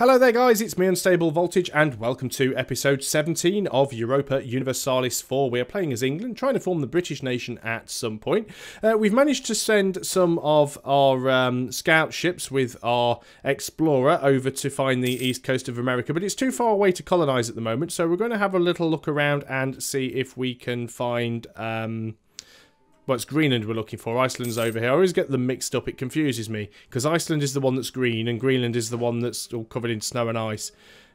Hello there guys, it's me Unstable Voltage and welcome to episode 17 of Europa Universalis 4. We are playing as England, trying to form the British nation at some point. Uh, we've managed to send some of our um, scout ships with our explorer over to find the east coast of America, but it's too far away to colonise at the moment, so we're going to have a little look around and see if we can find... Um, well, it's Greenland we're looking for. Iceland's over here. I always get them mixed up. It confuses me. Because Iceland is the one that's green and Greenland is the one that's all covered in snow and ice.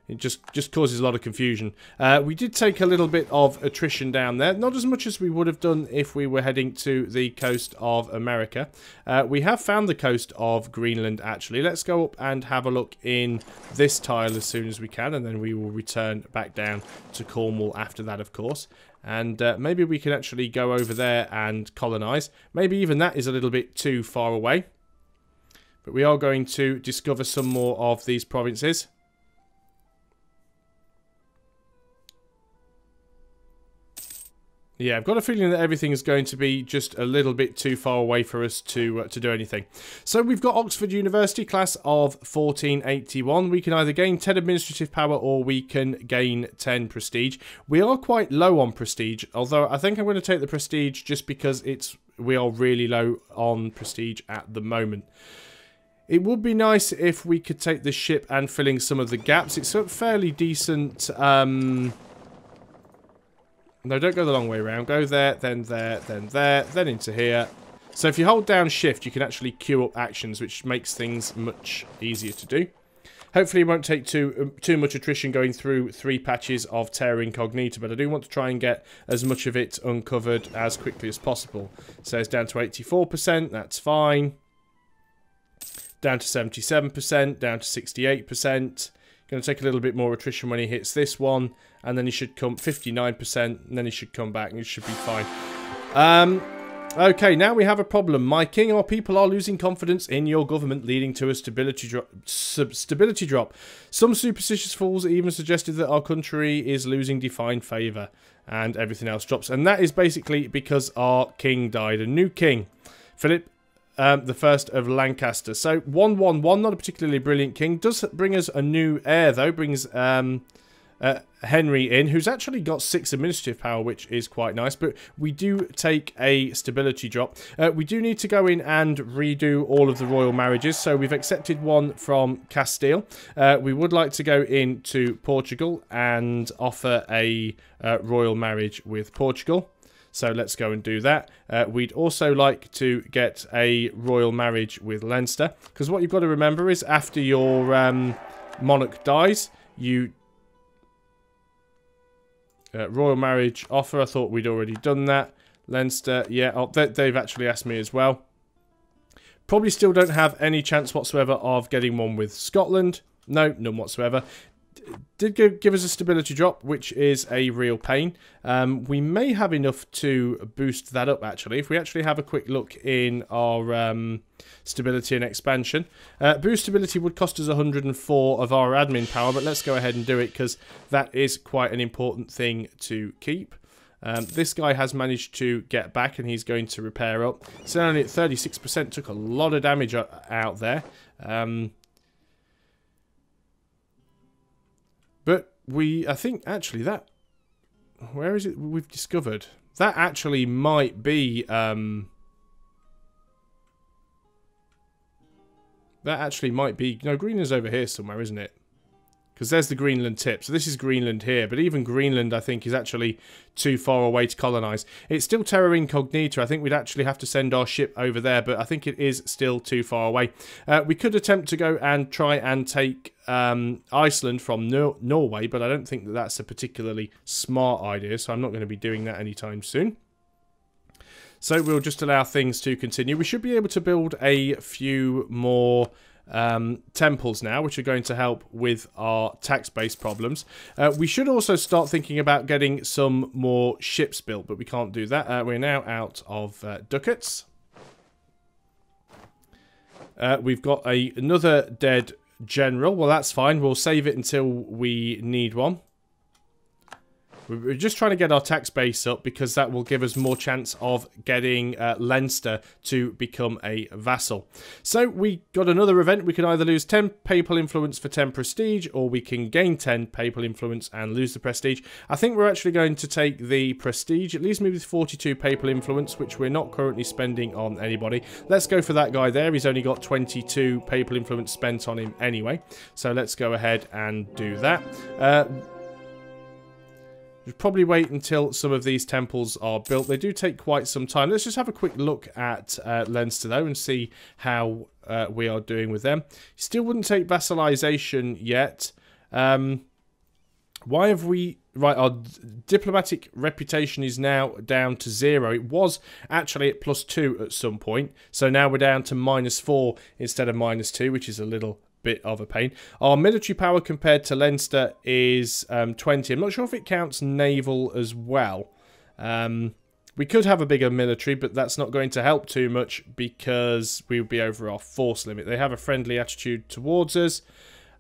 It just, just causes a lot of confusion. Uh, we did take a little bit of attrition down there. Not as much as we would have done if we were heading to the coast of America. Uh, we have found the coast of Greenland, actually. Let's go up and have a look in this tile as soon as we can. And then we will return back down to Cornwall after that, of course and uh, maybe we can actually go over there and colonize. Maybe even that is a little bit too far away. But we are going to discover some more of these provinces. Yeah, I've got a feeling that everything is going to be just a little bit too far away for us to uh, to do anything. So we've got Oxford University, class of 1481. We can either gain 10 administrative power or we can gain 10 prestige. We are quite low on prestige, although I think I'm going to take the prestige just because it's we are really low on prestige at the moment. It would be nice if we could take the ship and filling some of the gaps. It's a fairly decent... Um, no, don't go the long way around. Go there, then there, then there, then into here. So if you hold down shift, you can actually queue up actions, which makes things much easier to do. Hopefully it won't take too um, too much attrition going through three patches of Terra Incognita, but I do want to try and get as much of it uncovered as quickly as possible. So it's down to 84%, that's fine. Down to 77%, down to 68%. Going to take a little bit more attrition when he hits this one. And then he should come 59%. And then he should come back and it should be fine. Um, okay, now we have a problem. My king, our people are losing confidence in your government, leading to a stability drop. Stability drop. Some superstitious fools even suggested that our country is losing defined favour. And everything else drops. And that is basically because our king died. A new king. Philip um, the first of Lancaster. So 111, not a particularly brilliant king. Does bring us a new heir, though. Brings um, uh, Henry in, who's actually got 6 administrative power, which is quite nice. But we do take a stability drop. Uh, we do need to go in and redo all of the royal marriages. So we've accepted one from Castile. Uh, we would like to go into Portugal and offer a uh, royal marriage with Portugal. So let's go and do that. Uh, we'd also like to get a royal marriage with Leinster. Because what you've got to remember is after your um, monarch dies, you... Uh, royal marriage offer. I thought we'd already done that. Leinster, yeah. Oh, they, they've actually asked me as well. Probably still don't have any chance whatsoever of getting one with Scotland. No, none whatsoever did give, us a stability drop, which is a real pain. Um, we may have enough to boost that up, actually. If we actually have a quick look in our um, stability and expansion. Uh, boost stability would cost us 104 of our admin power, but let's go ahead and do it, because that is quite an important thing to keep. Um, this guy has managed to get back, and he's going to repair up. So only at 36%, took a lot of damage out there. Um, we, I think, actually, that... Where is it we've discovered? That actually might be... Um, that actually might be... No, green is over here somewhere, isn't it? Because there's the Greenland tip. So this is Greenland here. But even Greenland, I think, is actually too far away to colonise. It's still Terra Incognita. I think we'd actually have to send our ship over there. But I think it is still too far away. Uh, we could attempt to go and try and take um, Iceland from Nor Norway. But I don't think that that's a particularly smart idea. So I'm not going to be doing that anytime soon. So we'll just allow things to continue. We should be able to build a few more um, temples now, which are going to help with our tax-based problems. Uh, we should also start thinking about getting some more ships built, but we can't do that. Uh, we're now out of uh, ducats. Uh, we've got a, another dead general. Well, that's fine. We'll save it until we need one. We're just trying to get our tax base up because that will give us more chance of getting uh, Leinster to become a vassal. So we got another event. We can either lose 10 papal influence for 10 prestige or we can gain 10 papal influence and lose the prestige. I think we're actually going to take the prestige. It leaves me with 42 papal influence, which we're not currently spending on anybody. Let's go for that guy there. He's only got 22 papal influence spent on him anyway. So let's go ahead and do that. Uh, probably wait until some of these temples are built. They do take quite some time. Let's just have a quick look at uh, Leinster, though, and see how uh, we are doing with them. Still wouldn't take vassalization yet. Um, why have we... Right, our diplomatic reputation is now down to zero. It was actually at plus two at some point. So now we're down to minus four instead of minus two, which is a little bit of a pain. Our military power compared to Leinster is um, 20. I'm not sure if it counts naval as well. Um, we could have a bigger military, but that's not going to help too much because we would be over our force limit. They have a friendly attitude towards us.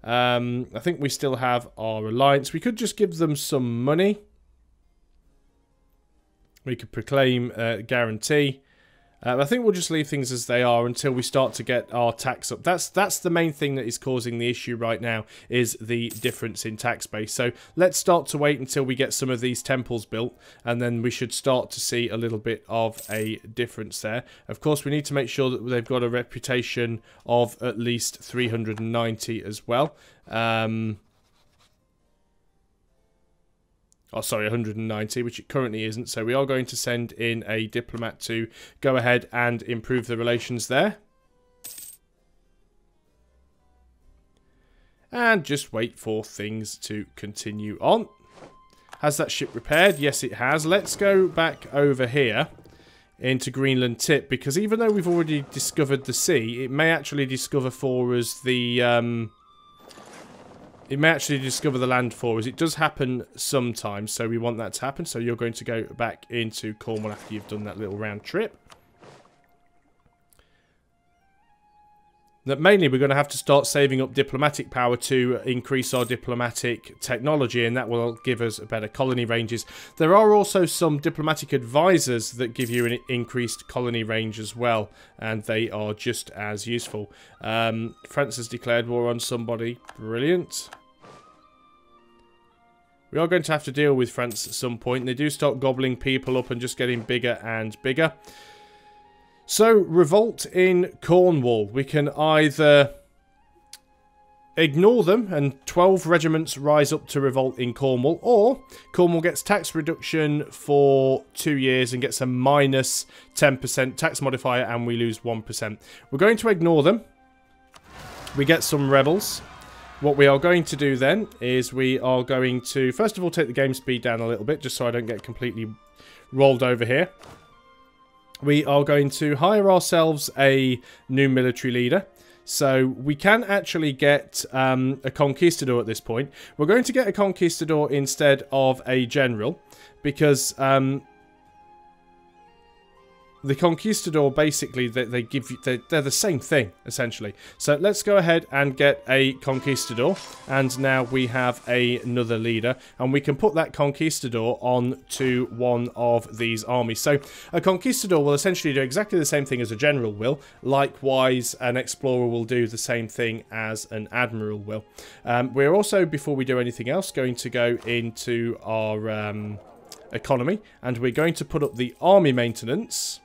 Um, I think we still have our alliance. We could just give them some money. We could proclaim a guarantee. Uh, I think we'll just leave things as they are until we start to get our tax up. That's that's the main thing that is causing the issue right now is the difference in tax base. So let's start to wait until we get some of these temples built and then we should start to see a little bit of a difference there. Of course, we need to make sure that they've got a reputation of at least 390 as well. Um, oh sorry 190 which it currently isn't. So we are going to send in a diplomat to go ahead and improve the relations there. And just wait for things to continue on. Has that ship repaired? Yes it has. Let's go back over here into Greenland tip because even though we've already discovered the sea it may actually discover for us the um, it may actually discover the land for us. It does happen sometimes, so we want that to happen. So you're going to go back into Cornwall after you've done that little round trip. That mainly we're going to have to start saving up diplomatic power to increase our diplomatic technology and that will give us a better colony ranges. There are also some diplomatic advisors that give you an increased colony range as well and they are just as useful. Um, France has declared war on somebody. Brilliant. We are going to have to deal with France at some point. They do start gobbling people up and just getting bigger and bigger. So, revolt in Cornwall. We can either ignore them and 12 regiments rise up to revolt in Cornwall, or Cornwall gets tax reduction for two years and gets a minus 10% tax modifier and we lose 1%. We're going to ignore them. We get some rebels. What we are going to do then is we are going to, first of all, take the game speed down a little bit, just so I don't get completely rolled over here we are going to hire ourselves a new military leader. So we can actually get um, a conquistador at this point. We're going to get a conquistador instead of a general because um, the conquistador basically they, they give you they, they're the same thing essentially. So let's go ahead and get a conquistador and now we have a, another leader and we can put that conquistador on to one of these armies. So a conquistador will essentially do exactly the same thing as a general will. Likewise an explorer will do the same thing as an admiral will. Um, we're also before we do anything else going to go into our um, economy and we're going to put up the army maintenance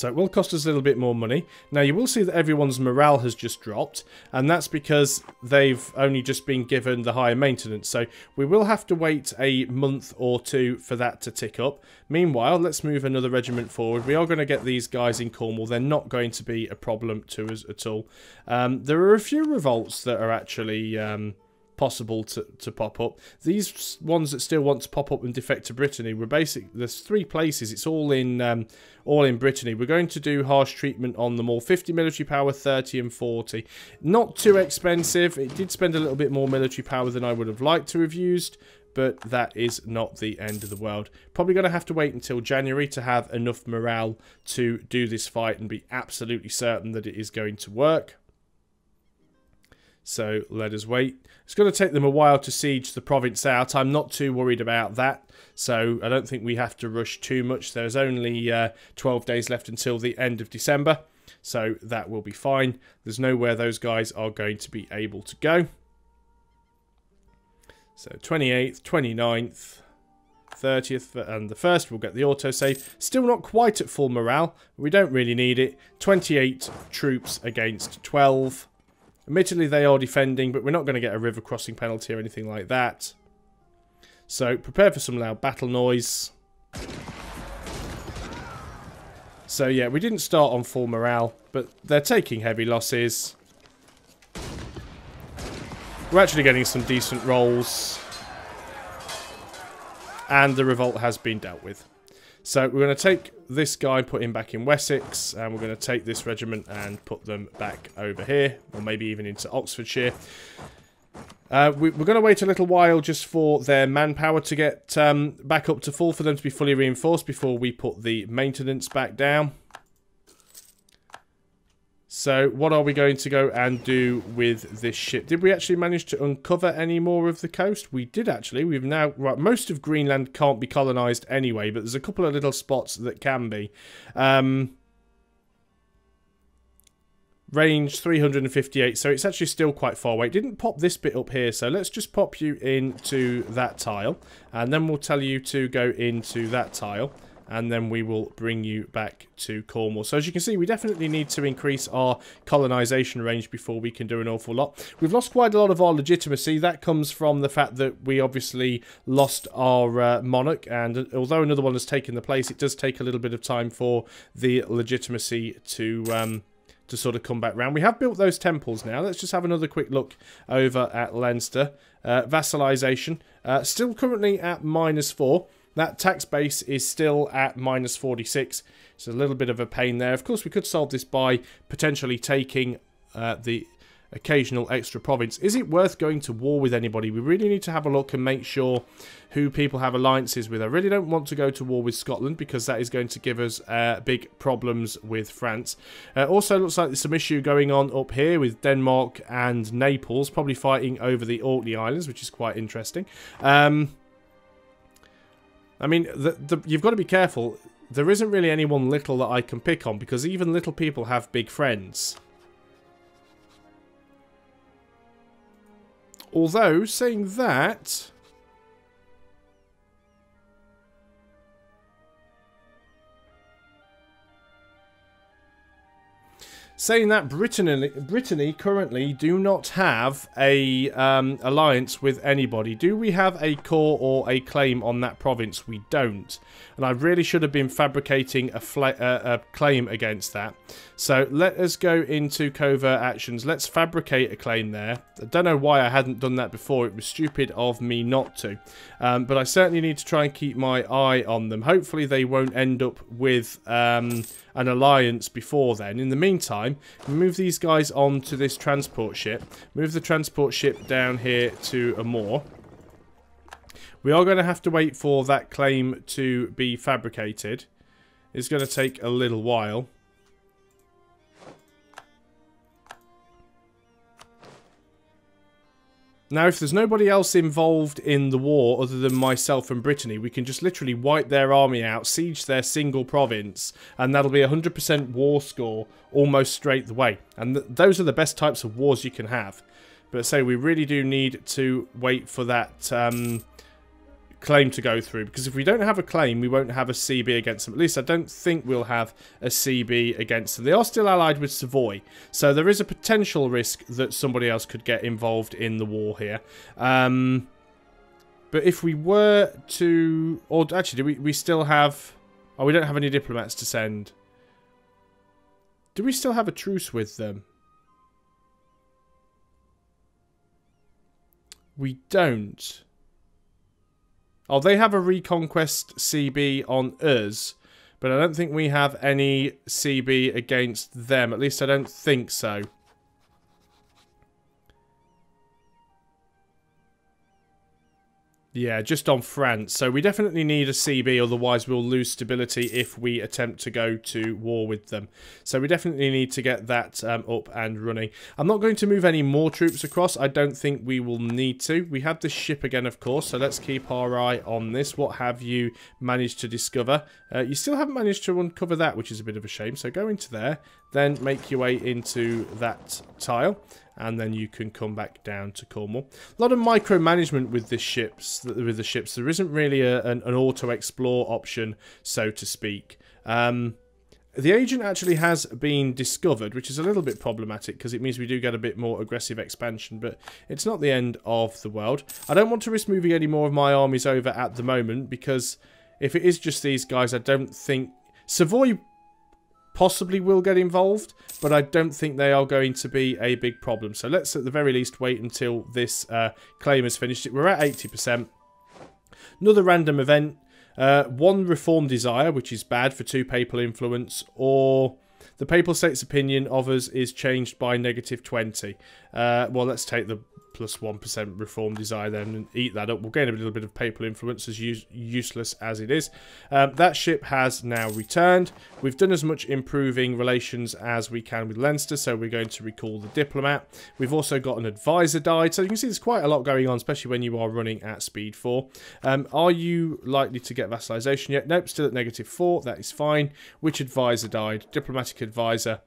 so it will cost us a little bit more money. Now you will see that everyone's morale has just dropped, and that's because they've only just been given the higher maintenance. So we will have to wait a month or two for that to tick up. Meanwhile, let's move another regiment forward. We are going to get these guys in Cornwall. They're not going to be a problem to us at all. Um, there are a few revolts that are actually... Um, possible to, to pop up. These ones that still want to pop up and defect to Brittany, we're basic. There's three places. It's all in um, all in Brittany. We're going to do harsh treatment on them all. 50 military power, 30 and 40. Not too expensive. It did spend a little bit more military power than I would have liked to have used but that is not the end of the world. Probably going to have to wait until January to have enough morale to do this fight and be absolutely certain that it is going to work. So let us wait. It's going to take them a while to siege the province out. I'm not too worried about that. So I don't think we have to rush too much. There's only uh, 12 days left until the end of December. So that will be fine. There's nowhere those guys are going to be able to go. So 28th, 29th, 30th and the 1st we'll get the autosave. Still not quite at full morale. We don't really need it. 28 troops against 12. Admittedly, they are defending, but we're not going to get a river crossing penalty or anything like that. So, prepare for some loud battle noise. So, yeah, we didn't start on full morale, but they're taking heavy losses. We're actually getting some decent rolls. And the revolt has been dealt with. So we're going to take this guy, put him back in Wessex, and we're going to take this regiment and put them back over here, or maybe even into Oxfordshire. Uh, we, are going to wait a little while just for their manpower to get um, back up to full, for them to be fully reinforced before we put the maintenance back down. So what are we going to go and do with this ship? Did we actually manage to uncover any more of the coast? We did actually. We've now... Right, most of Greenland can't be colonised anyway, but there's a couple of little spots that can be. Um, range 358, so it's actually still quite far away. It didn't pop this bit up here, so let's just pop you into that tile, and then we'll tell you to go into that tile and then we will bring you back to Cornwall. So as you can see, we definitely need to increase our colonisation range before we can do an awful lot. We've lost quite a lot of our legitimacy. That comes from the fact that we obviously lost our uh, monarch, and although another one has taken the place, it does take a little bit of time for the legitimacy to... Um, to sort of come back round. We have built those temples now. Let's just have another quick look over at Leinster. Uh, vassalization, uh, still currently at minus four. That tax base is still at minus 46. It's a little bit of a pain there. Of course, we could solve this by potentially taking uh, the occasional extra province. Is it worth going to war with anybody? We really need to have a look and make sure who people have alliances with. I really don't want to go to war with Scotland because that is going to give us uh, big problems with France. Uh, also looks like there's some issue going on up here with Denmark and Naples, probably fighting over the Orkney Islands, which is quite interesting. Um, I mean, the, the, you've got to be careful. There isn't really anyone little that I can pick on because even little people have big friends. Although, saying that... saying that Brittany, Brittany currently do not have a um, alliance with anybody. Do we have a core or a claim on that province? We don't. And I really should have been fabricating a, uh, a claim against that. So let us go into covert actions. Let's fabricate a claim there. I don't know why I hadn't done that before. It was stupid of me not to. Um, but I certainly need to try and keep my eye on them. Hopefully they won't end up with um, an alliance before then. In the meantime, move these guys on to this transport ship. Move the transport ship down here to Amur. We are going to have to wait for that claim to be fabricated. It's going to take a little while. Now, if there's nobody else involved in the war other than myself and Brittany, we can just literally wipe their army out, siege their single province, and that'll be a 100% war score almost straight the way. And th those are the best types of wars you can have. But say we really do need to wait for that um, claim to go through. Because if we don't have a claim, we won't have a CB against them. At least I don't think we'll have a CB against them. They are still allied with Savoy. So there is a potential risk that somebody else could get involved in the war here. Um, but if we were to... Or actually, do we, we still have... Oh, we don't have any diplomats to send. Do we still have a truce with them? We don't. Oh, they have a Reconquest CB on us, but I don't think we have any CB against them. At least I don't think so. Yeah, just on France. So we definitely need a CB, otherwise we'll lose stability if we attempt to go to war with them. So we definitely need to get that um, up and running. I'm not going to move any more troops across. I don't think we will need to. We have this ship again, of course, so let's keep our eye on this. What have you managed to discover? Uh, you still haven't managed to uncover that, which is a bit of a shame. So go into there, then make your way into that tile and then you can come back down to Cornwall. A lot of micromanagement with the ships. With the ships, there isn't really a, an, an auto explore option, so to speak. Um, the agent actually has been discovered, which is a little bit problematic because it means we do get a bit more aggressive expansion, but it's not the end of the world. I don't want to risk moving any more of my armies over at the moment because if it is just these guys, I don't think... Savoy possibly will get involved, but I don't think they are going to be a big problem. So let's at the very least wait until this uh, claim is finished. It. We're at 80%. Another random event. Uh, one reform desire, which is bad for two papal influence, or the papal state's opinion of us is changed by negative 20. Uh, well, let's take the plus 1% reform desire then and eat that up. We'll gain a little bit of papal influence as use, useless as it is. Um, that ship has now returned. We've done as much improving relations as we can with Leinster, so we're going to recall the diplomat. We've also got an advisor died, so you can see there's quite a lot going on, especially when you are running at speed 4. Um, are you likely to get vassalization yet? Nope, still at negative 4. That is fine. Which advisor died? Diplomatic advisor.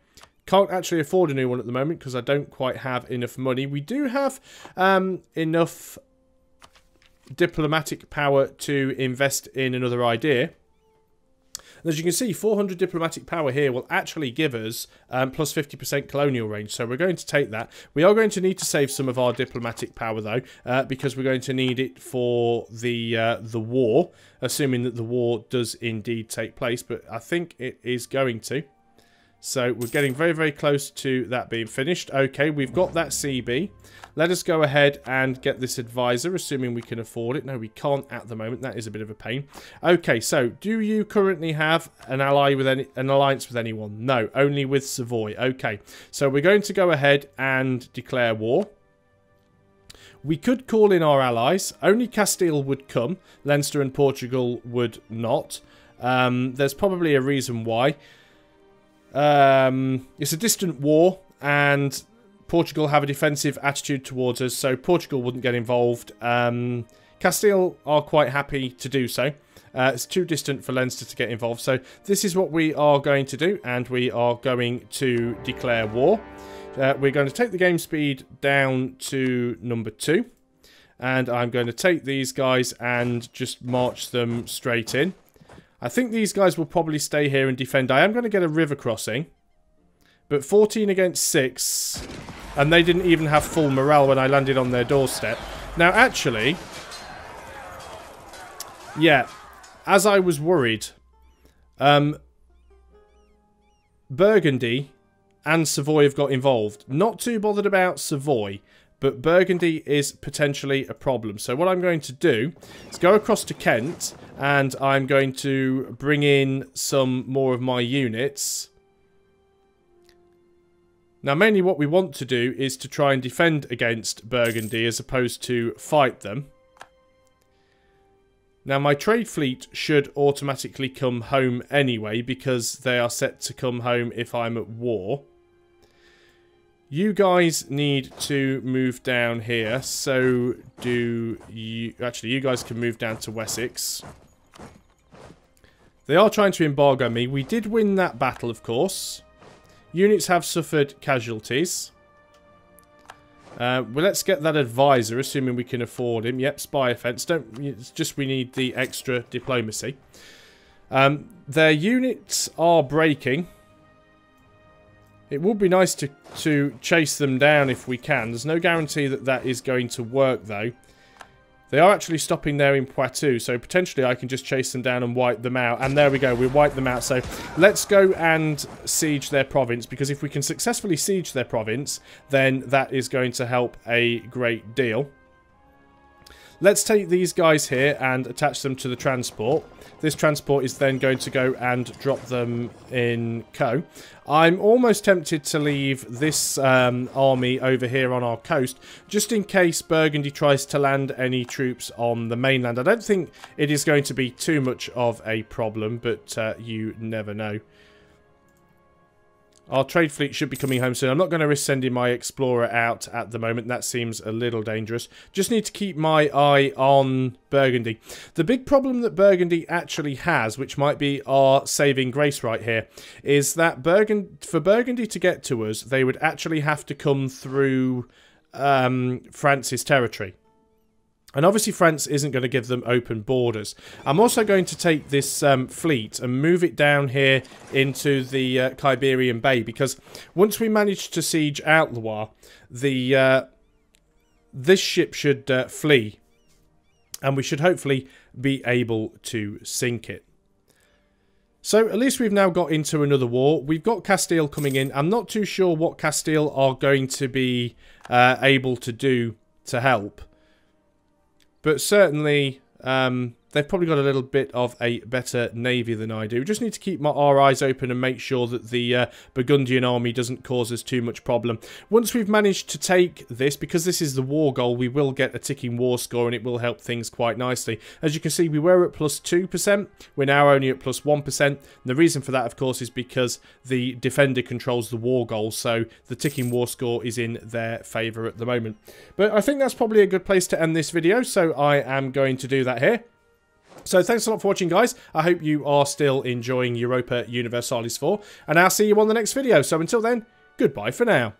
Can't actually afford a new one at the moment because I don't quite have enough money. We do have um, enough diplomatic power to invest in another idea. as you can see, 400 diplomatic power here will actually give us um, plus 50% colonial range. So we're going to take that. We are going to need to save some of our diplomatic power, though, uh, because we're going to need it for the uh, the war, assuming that the war does indeed take place. But I think it is going to. So we're getting very, very close to that being finished. Okay, we've got that CB. Let us go ahead and get this advisor, assuming we can afford it. No, we can't at the moment. That is a bit of a pain. Okay, so do you currently have an ally with any an alliance with anyone? No, only with Savoy. Okay, so we're going to go ahead and declare war. We could call in our allies. Only Castile would come. Leinster and Portugal would not. Um, there's probably a reason why. Um, it's a distant war, and Portugal have a defensive attitude towards us, so Portugal wouldn't get involved. Um, Castile are quite happy to do so. Uh, it's too distant for Leinster to get involved. So this is what we are going to do, and we are going to declare war. Uh, we're going to take the game speed down to number two. And I'm going to take these guys and just march them straight in. I think these guys will probably stay here and defend. I am going to get a river crossing. But 14 against 6. And they didn't even have full morale when I landed on their doorstep. Now, actually... Yeah. As I was worried... Um, Burgundy and Savoy have got involved. Not too bothered about Savoy. But Burgundy is potentially a problem. So what I'm going to do is go across to Kent and I'm going to bring in some more of my units. Now, mainly what we want to do is to try and defend against Burgundy as opposed to fight them. Now, my trade fleet should automatically come home anyway because they are set to come home if I'm at war. You guys need to move down here. So do you... Actually, you guys can move down to Wessex. They are trying to embargo me. We did win that battle, of course. Units have suffered casualties. Uh, well, let's get that advisor, assuming we can afford him. Yep, spy offence. Don't. It's just we need the extra diplomacy. Um, their units are breaking. It would be nice to, to chase them down if we can. There's no guarantee that that is going to work, though. They are actually stopping there in Poitou, so potentially I can just chase them down and wipe them out. And there we go, we wipe them out. So let's go and siege their province, because if we can successfully siege their province, then that is going to help a great deal. Let's take these guys here and attach them to the transport. This transport is then going to go and drop them in Co. I'm almost tempted to leave this um, army over here on our coast, just in case Burgundy tries to land any troops on the mainland. I don't think it is going to be too much of a problem, but uh, you never know. Our trade fleet should be coming home soon. I'm not going to risk sending my Explorer out at the moment. That seems a little dangerous. Just need to keep my eye on Burgundy. The big problem that Burgundy actually has, which might be our saving grace right here, is that Burgund for Burgundy to get to us, they would actually have to come through um, France's territory. And obviously France isn't going to give them open borders. I'm also going to take this um, fleet and move it down here into the uh, Khaybaryan Bay because once we manage to siege out Loire, the uh, this ship should uh, flee and we should hopefully be able to sink it. So at least we've now got into another war. We've got Castile coming in. I'm not too sure what Castile are going to be uh, able to do to help. But certainly, um, they've probably got a little bit of a better navy than I do. Just need to keep my, our eyes open and make sure that the uh, Burgundian army doesn't cause us too much problem. Once we've managed to take this, because this is the war goal, we will get a ticking war score and it will help things quite nicely. As you can see, we were at plus 2%. We're now only at plus 1. And the reason for that, of course, is because the defender controls the war goal, so the ticking war score is in their favour at the moment. But I think that's probably a good place to end this video, so I am going to do that here. So thanks a lot for watching, guys. I hope you are still enjoying Europa Universalis 4, and I'll see you on the next video. So until then, goodbye for now.